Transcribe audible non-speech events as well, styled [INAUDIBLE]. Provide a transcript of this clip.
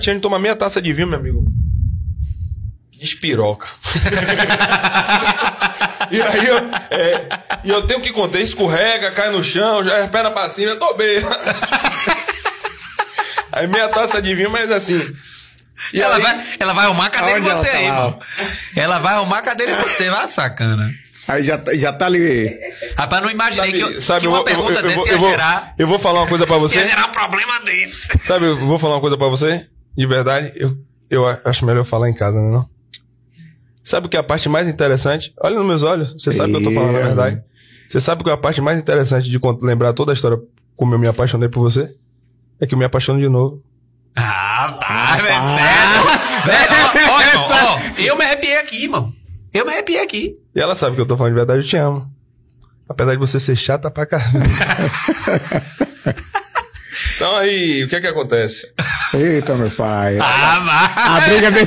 Tinha de tomar meia taça de vinho, meu amigo. Despiroca. [LAUGHS] e aí eu, é, e eu tenho que contar, escorrega, cai no chão, já é perna pra cima, eu tô bem. [LAUGHS] aí meia taça de vinho, mas assim. E ela, aí, vai, ela vai arrumar a cadeira em você tá aí, mano. Ela vai arrumar a cadeira em você, vai sacana. Aí já, já tá ali. Rapaz, não imaginei Sabe- que, eu- sabe, que uma eu vou- eu- pergunta eu- eu dessa vou- ia eu vou- gerar. Eu vou falar uma coisa pra você. Ia gerar um problema desse. Sabe, eu vou falar uma coisa pra você. De verdade, eu, eu acho melhor falar em casa, né? Não? Sabe o que é a parte mais interessante? Olha nos meus olhos, você sabe o que eu tô falando, na É. verdade. Você sabe qual é a parte mais interessante de lembrar toda a história como eu me apaixonei por você? É que eu me apaixono de novo. Ah, tá, velho. Velho, [LAUGHS] velho, ó, ó, ó, eu me arrepiei aqui, irmão. Eu me arrepiei aqui. E ela sabe que eu tô falando de verdade, eu te amo. Apesar de você ser chata pra caramba. [LAUGHS] então aí, o que é que acontece? Eita, meu pai. Ah, mas... A briga desse